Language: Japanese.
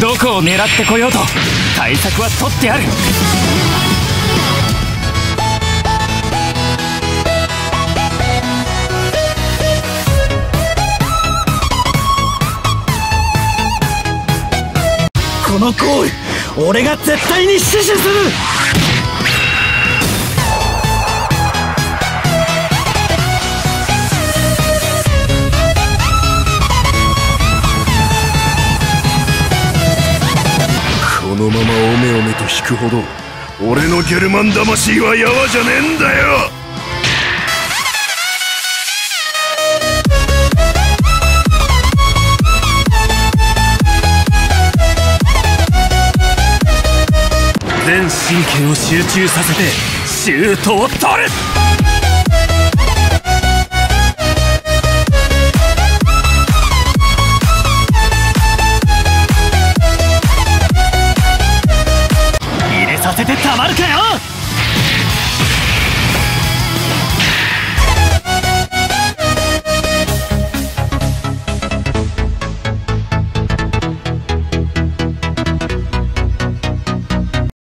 どこを狙ってこようと対策は取ってある。この行為俺が絶対に死守する。ままおめおめと引くほど俺のゲルマン魂はやわじゃねえんだよ。全神経を集中させてシュートを取る。てたまるかよ！